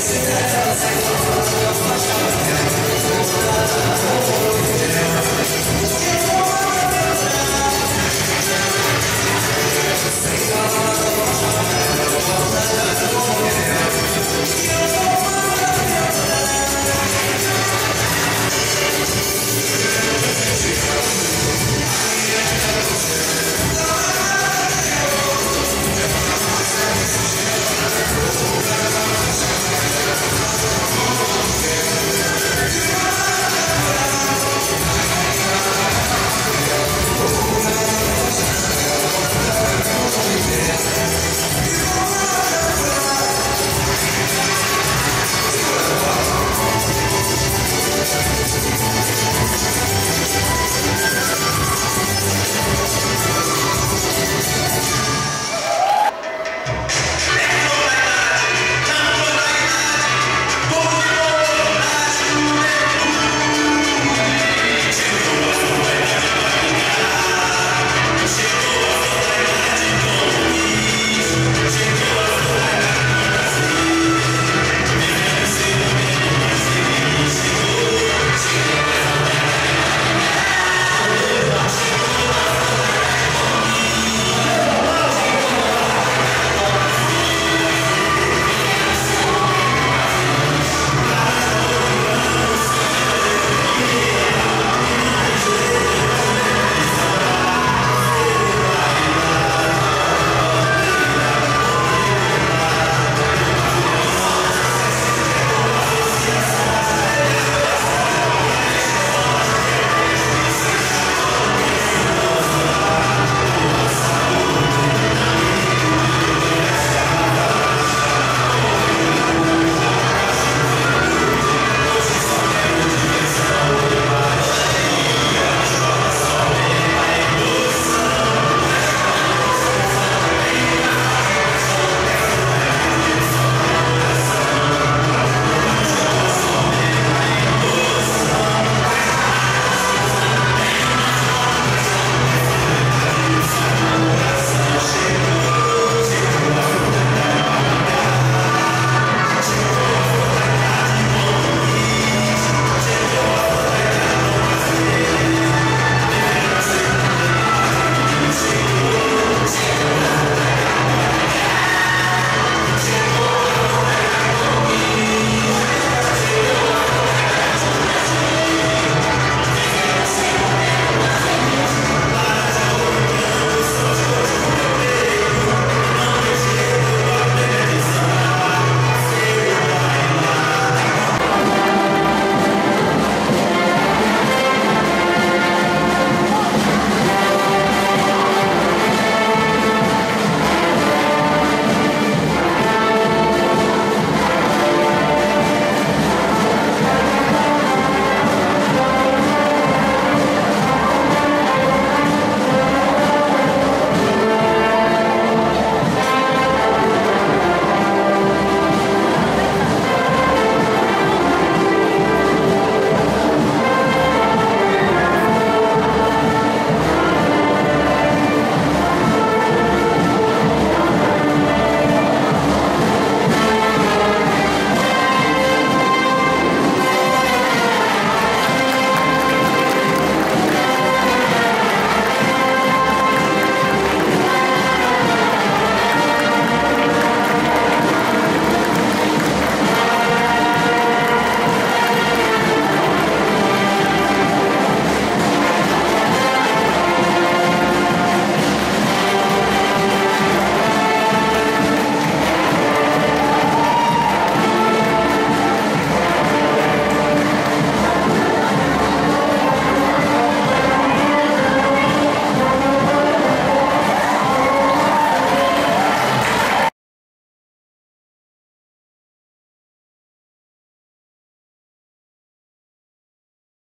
Yes,